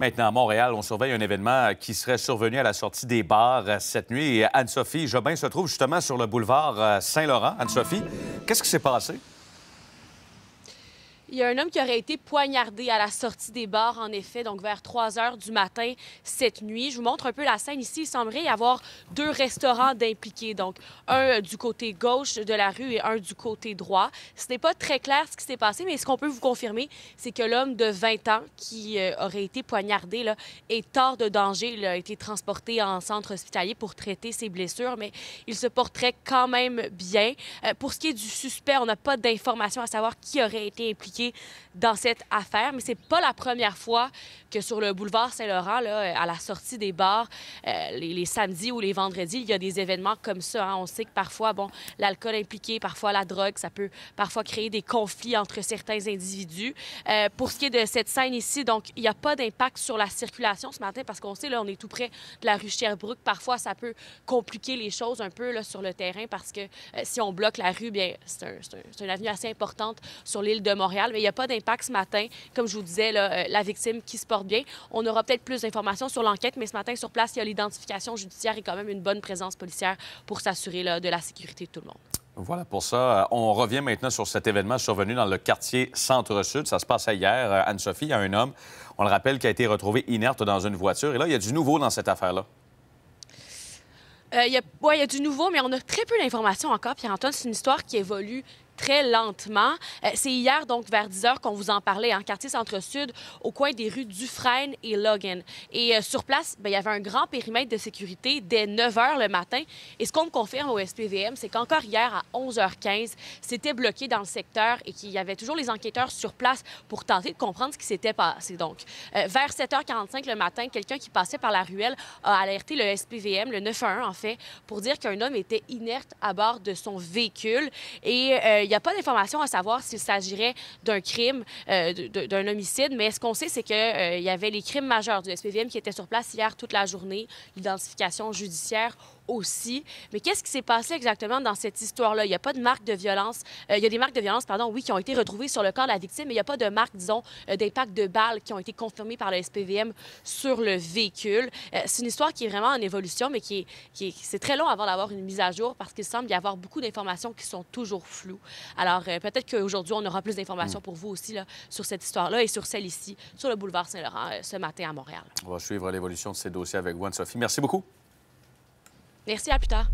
Maintenant, à Montréal, on surveille un événement qui serait survenu à la sortie des bars euh, cette nuit. Anne-Sophie Jobin se trouve justement sur le boulevard euh, Saint-Laurent. Anne-Sophie, qu'est-ce qui s'est passé? Il y a un homme qui aurait été poignardé à la sortie des bars, en effet, donc vers 3 heures du matin cette nuit. Je vous montre un peu la scène ici. Il semblerait y avoir deux restaurants d'impliqués, donc un du côté gauche de la rue et un du côté droit. Ce n'est pas très clair ce qui s'est passé, mais ce qu'on peut vous confirmer, c'est que l'homme de 20 ans qui euh, aurait été poignardé là, est hors de danger. Il a été transporté en centre hospitalier pour traiter ses blessures, mais il se porterait quand même bien. Euh, pour ce qui est du suspect, on n'a pas d'informations à savoir qui aurait été impliqué dans cette affaire, mais c'est pas la première fois que sur le boulevard Saint-Laurent, à la sortie des bars, euh, les, samedis ou les vendredis, il y a des événements comme ça. Hein. On sait que parfois, bon, l'alcool impliqué, parfois la drogue, ça peut parfois créer des conflits entre certains individus. Euh, pour ce qui est de cette scène ici, donc, il n'y a pas d'impact sur la circulation ce matin parce qu'on sait, là, on est tout près de la rue Sherbrooke. Parfois, ça peut compliquer les choses un peu sur le terrain parce que euh, si on bloque la rue, bien, c'est un, une avenue assez importante sur l'île de Montréal mais il n'y a pas d'impact ce matin. Comme je vous disais, euh, la victime qui se porte bien. On aura peut-être plus d'informations sur l'enquête, mais ce matin, sur place, il y a l'identification judiciaire et quand même une bonne présence policière pour s'assurer de la sécurité de tout le monde. Voilà pour ça. Euh, on revient maintenant sur cet événement survenu dans le quartier Centre-Sud. Ça se passait hier. Euh, Anne-Sophie, il y a un homme, on le rappelle, qui a été retrouvé inerte dans une voiture. Et là, il y a du nouveau dans cette affaire-là. il, y a, il y a du nouveau, mais on a très peu d'informations encore, Pierre-Antoine. C'est une histoire qui évolue très lentement. Euh, c'est hier, donc, vers 10 heures qu'on vous en parlait, en quartier centre-sud, au coin des rues Dufresne et Logan. Et euh, sur place, ben, il y avait un grand périmètre de sécurité dès 9 heures le matin. Et ce qu'on me confirme au SPVM, c'est qu'encore hier, à 11h15, c'était bloqué dans le secteur et qu'il y avait toujours les enquêteurs sur place pour tenter de comprendre ce qui s'était passé. Donc, euh, vers 7h45 le matin, quelqu'un qui passait par la ruelle a alerté le SPVM, le 911 en fait, pour dire qu'un homme était inerte à bord de son véhicule. Et il n'y a pas d'information à savoir s'il s'agirait d'un crime, euh, d'un homicide, mais ce qu'on sait, c'est qu'il euh, y avait les crimes majeurs du SPVM qui étaient sur place hier toute la journée, l'identification judiciaire aussi. Mais qu'est-ce qui s'est passé exactement dans cette histoire-là? Il n'y a pas de marque de violence. Euh, il y a des marques de violence, pardon, oui, qui ont été retrouvées sur le corps de la victime, mais il n'y a pas de marque, disons, euh, d'impact de balles qui ont été confirmées par le SPVM sur le véhicule. Euh, c'est une histoire qui est vraiment en évolution, mais qui est, qui c'est très long avant d'avoir une mise à jour parce qu'il semble y avoir beaucoup d'informations qui sont toujours floues. Alors, peut-être qu'aujourd'hui, on aura plus d'informations mm. pour vous aussi là, sur cette histoire-là et sur celle ici, sur le boulevard Saint-Laurent, ce matin à Montréal. On va suivre l'évolution de ces dossiers avec vous, Anne-Sophie. Merci beaucoup. Merci, à plus tard.